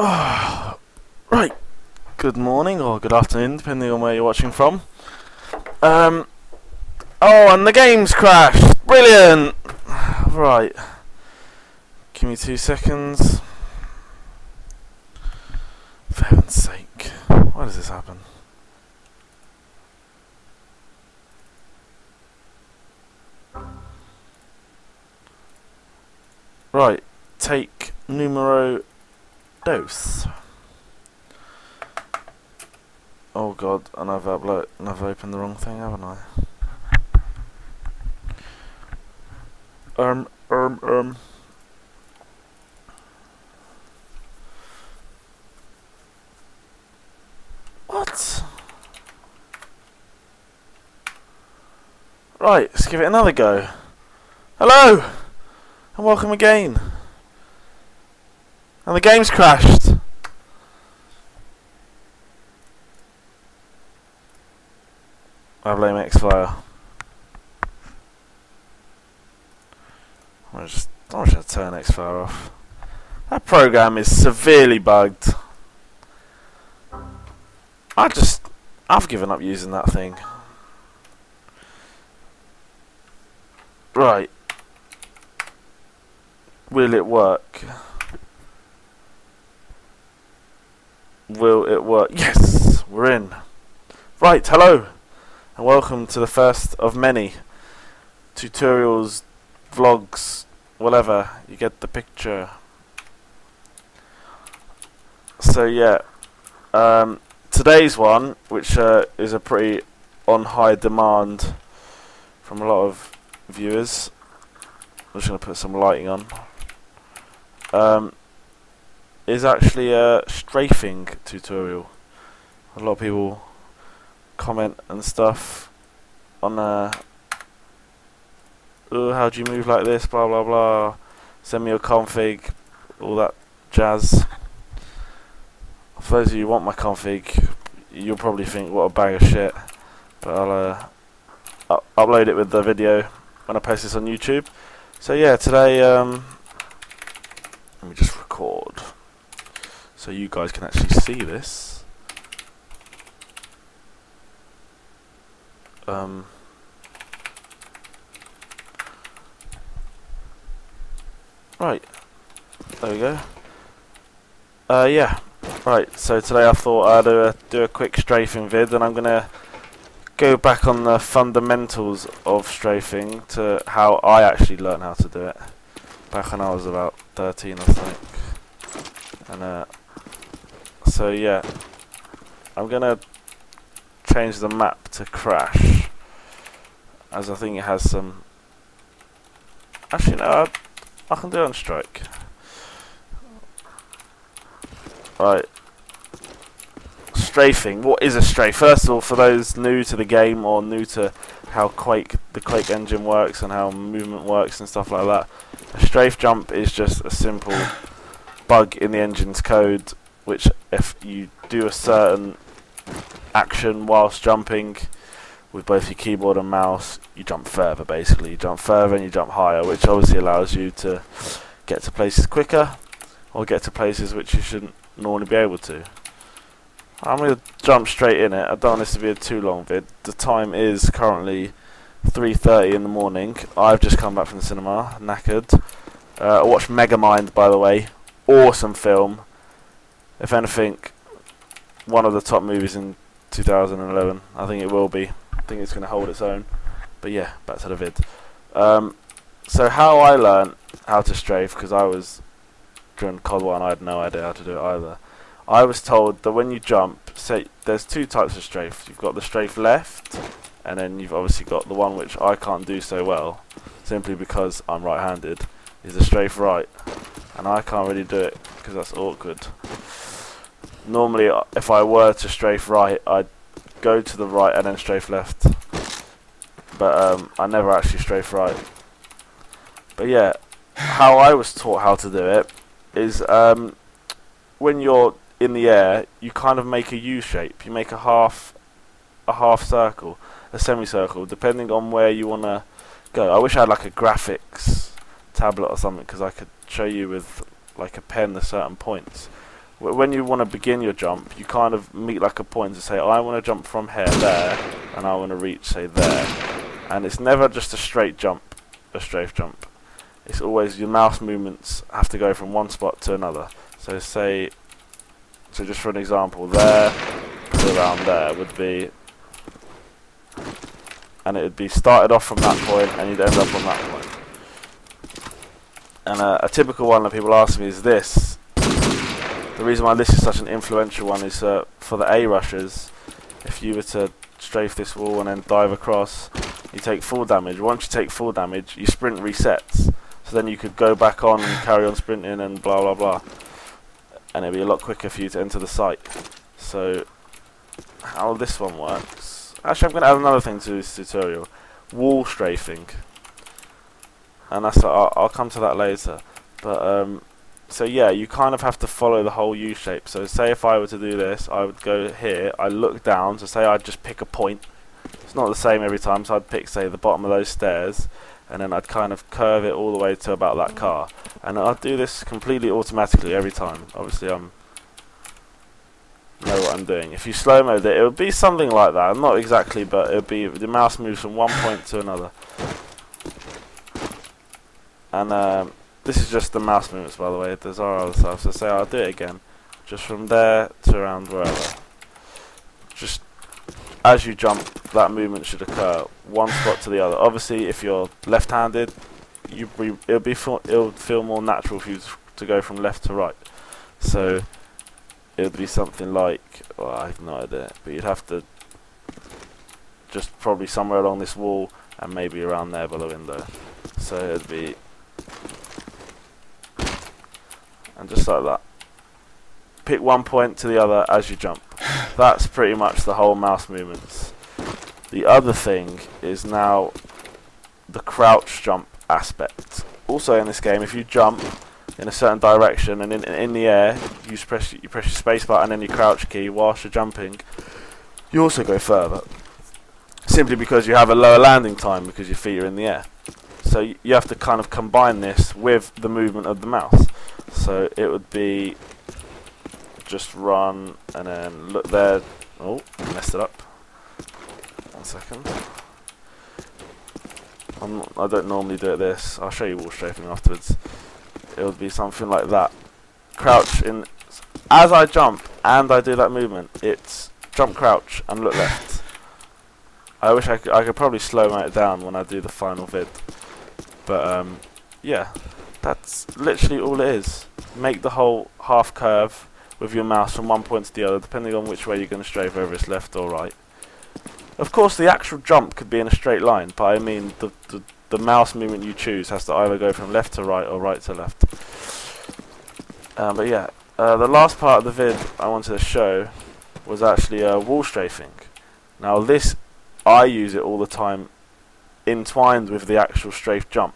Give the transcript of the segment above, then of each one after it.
Oh, right. Good morning or good afternoon, depending on where you're watching from. Um. Oh, and the game's crashed. Brilliant. Right. Give me two seconds. For heaven's sake, why does this happen? Right. Take numero dos. Oh god, and I've upload and I've opened the wrong thing, haven't I? Um, um, um. What? Right, let's give it another go. Hello! And welcome again. And the game's crashed. I blame Xfire. I'm just, I'm just gonna turn Xfire off. That program is severely bugged. I just, I've given up using that thing. Right. Will it work? Will it work? Yes, we're in. Right, hello, and welcome to the first of many tutorials, vlogs, whatever. You get the picture. So yeah, um, today's one, which uh, is a pretty on high demand from a lot of viewers. I'm just to put some lighting on. Um, is actually a strafing tutorial. A lot of people comment and stuff on uh, oh, how do you move like this, blah blah blah. Send me your config, all that jazz. For those of you who want my config, you'll probably think what a bag of shit. But I'll uh, upload it with the video when I post this on YouTube. So yeah, today um, let me just record so you guys can actually see this. Um, right, there we go. Uh, yeah, right. So today I thought I'd uh, do a quick strafing vid, and I'm gonna go back on the fundamentals of strafing to how I actually learned how to do it back when I was about 13 I think and uh, so yeah. I'm gonna change the map to crash as I think it has some actually no I, I can do it on strike. Right. Strafing. What is a strafe? First of all for those new to the game or new to how Quake the Quake engine works and how movement works and stuff like that a strafe jump is just a simple bug in the engine's code which if you do a certain action whilst jumping with both your keyboard and mouse you jump further basically you jump further and you jump higher which obviously allows you to get to places quicker or get to places which you shouldn't normally be able to I'm going to jump straight in it. I don't want this to be a too long vid. The time is currently 3.30 in the morning. I've just come back from the cinema, knackered. Uh, I watched Megamind, by the way. Awesome film. If anything, one of the top movies in 2011. I think it will be. I think it's going to hold its own. But yeah, back to the vid. Um, so how I learned how to strafe, because I was during COD 1, I had no idea how to do it either. I was told that when you jump, say there's two types of strafe. You've got the strafe left, and then you've obviously got the one which I can't do so well, simply because I'm right-handed, is the strafe right, and I can't really do it because that's awkward. Normally, uh, if I were to strafe right, I'd go to the right and then strafe left, but um, I never actually strafe right. But yeah, how I was taught how to do it is um, when you're in the air, you kind of make a U shape. You make a half, a half circle, a semicircle, depending on where you want to go. I wish I had like a graphics tablet or something because I could show you with like a pen the certain points. Wh- when you want to begin your jump, you kind of meet like a point to say, I want to jump from here there, and I want to reach, say, there. And it's never just a straight jump, a strafe jump. It's always your mouse movements have to go from one spot to another. So say, so just for an example, there to around there would be, and it would be started off from that point, and you'd end up on that point. And a typical one that people ask me is this. The reason why this is such an influential one is uh, for the A rushers. If you were to strafe this wall and then dive across, you take full damage. Once you take full damage, your sprint resets. So then you could go back on and carry on sprinting and blah blah blah. And it'd be a lot quicker for you to enter the site. So, how this one works. Actually, I'm going to add another thing to this tutorial wall strafing. And that's I'll, I'll come to that later. But, um, so yeah, you kind of have to follow the whole U shape. So say if I were to do this, I would go here, I look down, so say I'd just pick a point. It's not the same every time, so I'd pick, say, the bottom of those stairs, and then I'd kind of curve it all the way to about that car. And I'd do this completely automatically every time. Obviously, I'm know what I'm doing. If you slow mode it, it would be something like that. Not exactly, but it would be the mouse moves from one point to another. And um, this is just the mouse movements, by the way. There's our other stuff. So say I'll do it again, just from there to around wherever. Just as you jump, that movement should occur one spot to the other. Obviously, if you're left-handed, you it'll be it'll feel more natural for you to go from left to right. So it would be something like well, I have no idea, but you'd have to just probably somewhere along this wall and maybe around there by the window. So it'd be and just like that. Pick one point to the other as you jump. That's pretty much the whole mouse movements. The other thing is now the crouch jump aspect. Also in this game, if you jump in a certain direction and in, in the air, you press you press your space bar and then your crouch key whilst you're jumping, you also go further. Simply because you have a lower landing time because your feet are in the air. So you have to kind of combine this with the movement of the mouse. So it would be just run and then look there. Oh, messed it up. One second. I'm not, I don't normally do it this. I'll show you wall strafing afterwards. It would be something like that. Crouch in. As I jump and I do that movement, it's jump, crouch, and look left. I wish I could, I could probably slow it down when I do the final vid. But um, yeah, that's literally all it is. Make the whole half curve with your mouse from one point to the other, depending on which way you're going to strafe, whether it's left or right. Of course, the actual jump could be in a straight line, but I mean the, the, the mouse movement you choose has to either go from left to right or right to left. Um, but yeah, uh, the last part of the vid I wanted to show was actually uh, wall strafing. Now this, I use it all the time entwined with the actual strafe jump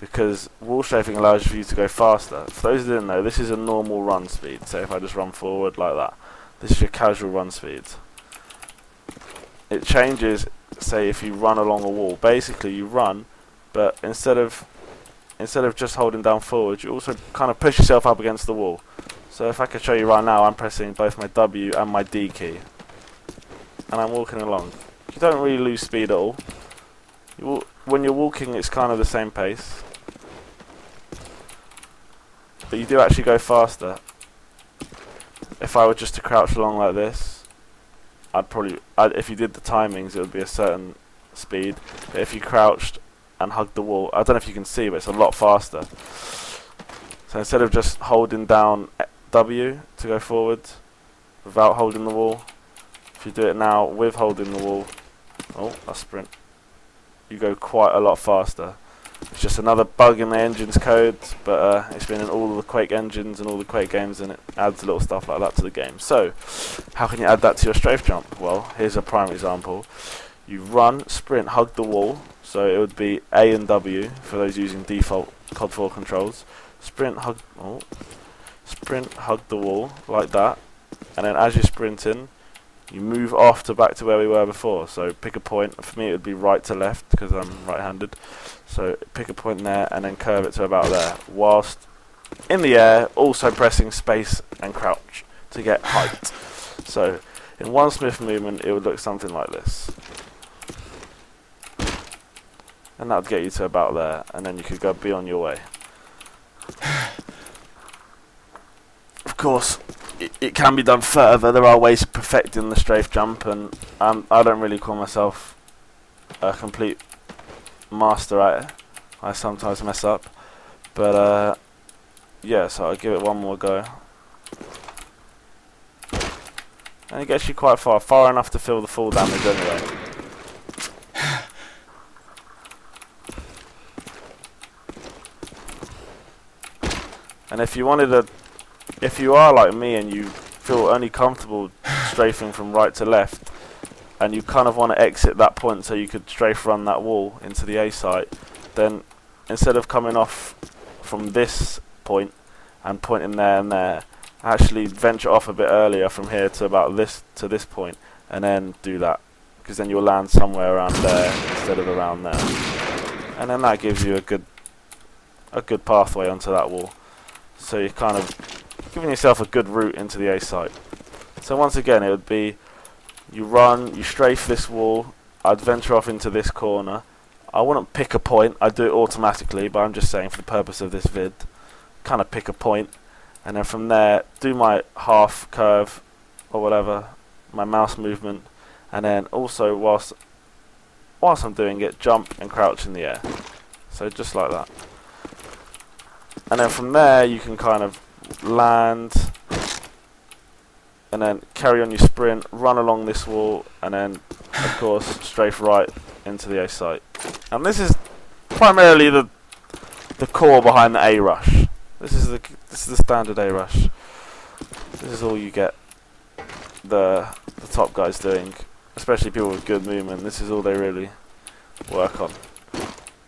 because wall strafing allows for you to go faster. For those who didn't know, this is a normal run speed. So if I just run forward like that, this is your casual run speed. It changes say if you run along a wall. Basically you run but instead of instead of just holding down forward you also kind of push yourself up against the wall. So if I could show you right now I'm pressing both my W and my D key. And I'm walking along. You don't really lose speed at all. You when you're walking it's kind of the same pace but you do actually go faster if I were just to crouch along like this I'd probably, I'd, if you did the timings, it would be a certain speed. But if you crouched and hugged the wall, I don't know if you can see, but it's a lot faster. So instead of just holding down W to go forward without holding the wall, if you do it now with holding the wall, oh, a sprint, you go quite a lot faster. It's just another bug in the engine's code, but uh, it's been in all the Quake engines and all the Quake games, and it adds little stuff like that to the game. So, how can you add that to your strafe jump? Well, here's a prime example. You run, sprint, hug the wall, so it would be A and W for those using default COD 4 controls. Sprint, hug, oh, sprint, hug the wall like that, and then as you're sprinting, you move off to back to where we were before. So pick a point. For me, it would be right to left because I'm right-handed. So pick a point there and then curve it to about there, whilst in the air, also pressing space and crouch to get height. So in one Smith movement, it would look something like this. And that would get you to about there, and then you could go be on your way. Course, it, it can be done further. There are ways of perfecting the strafe jump, and um, I don't really call myself a complete master at it. I sometimes mess up, but uh, yeah. So I'll give it one more go, and it gets you quite far, far enough to feel the full damage anyway. And if you wanted to, if you are like me and you feel only comfortable strafing from right to left, and you kind of want to exit that point so you could strafe run that wall into the A site, then instead of coming off from this point and pointing there and there, actually venture off a bit earlier from here to about this to this point, and then do that, because then you'll land somewhere around there instead of around there, and then that gives you a good a good pathway onto that wall. So you're kind of giving yourself a good route into the A site. So once again, it would be you run, you strafe this wall, I'd venture off into this corner. I wouldn't pick a point, I'd do it automatically, but I'm just saying for the purpose of this vid, kind of pick a point, and then from there, do my half curve, or whatever, my mouse movement, and then also whilst, whilst I'm doing it, jump and crouch in the air. So just like that. And then from there, you can kind of land, and then carry on your sprint, run along this wall, and then, of course, strafe right into the A site. And this is primarily the the core behind the A rush. This is the this is the standard A rush. This is all you get the the top guys doing, especially people with good movement. This is all they really work on.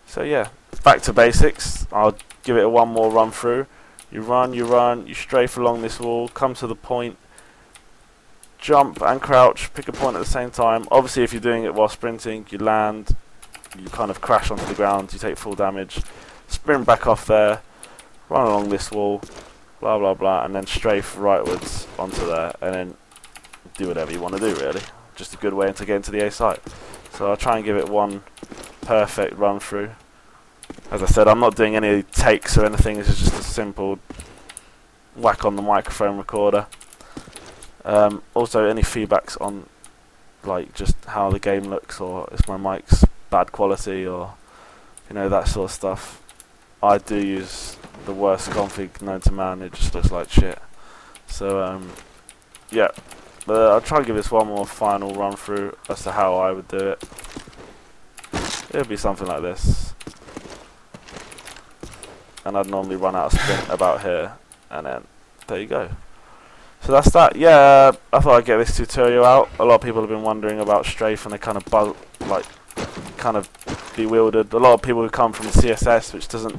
So yeah, back to basics. I'll give it a one more run through. You run, you run, you strafe along this wall, come to the point, jump and crouch, pick a point at the same time. Obviously, if you're doing it while sprinting, you land, you kind of crash onto the ground, you take full damage. Sprint back off there, run along this wall, blah blah blah, and then strafe rightwards onto there, and then do whatever you want to do really. Just a good way to get into the A site. So I'll try and give it one perfect run through. As I said, I'm not doing any takes or anything, this is just simple whack on the microphone recorder. Um, also, any feedbacks on like just how the game looks or is my mic's bad quality or you know that sort of stuff. I do use the worst config known to man, it just looks like shit. So um, yeah, but I'll try and give this one more final run through as to how I would do it. It would be something like this and I'd normally run out of sprint about here and then there you go. So that's that. Yeah I thought I'd get this tutorial out. A lot of people have been wondering about strafe and they kind of buzz like kind of bewildered. A lot of people who come from CSS which doesn't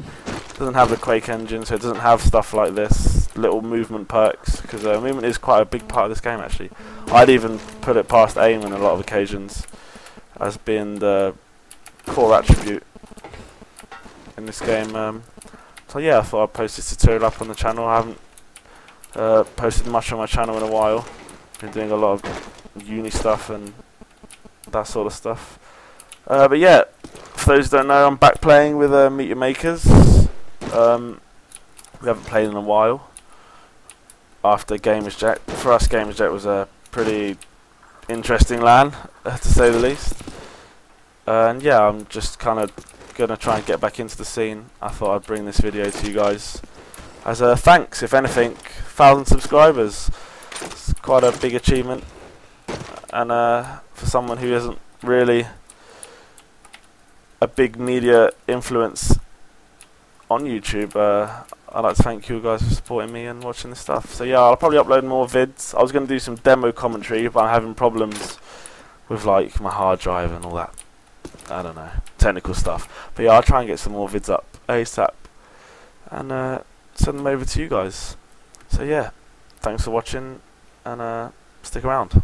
doesn't have the Quake engine so it doesn't have stuff like this little movement perks because uh, movement is quite a big part of this game actually. I'd even put it past aim on a lot of occasions as being the core attribute in this game um, so yeah, I thought I'd post this tutorial up on the channel. I haven't uh, posted much on my channel in a while. Been doing a lot of uni stuff and that sort of stuff. Uh, but yeah, for those who don't know, I'm back playing with uh, Meet Your Makers. Um, we haven't played in a while. After Gamers Jack, for us, Gamers Jack was a pretty interesting LAN, to say the least. and yeah, I'm just kind of gonna try and get back into the scene. I thought I'd bring this video to you guys as a thanks, if anything, thousand subscribers. It's quite a big achievement, and uh, for someone who isn't really a big media influence on YouTube, uh, I'd like to thank you guys for supporting me and watching this stuff. So yeah, I'll probably upload more vids. I was going to do some demo commentary, but I'm having problems with like my hard drive and all that. I don't know technical stuff. But yeah, I'll try and get some more vids up ASAP and uh, send them over to you guys. So yeah, thanks for watching and uh, stick around.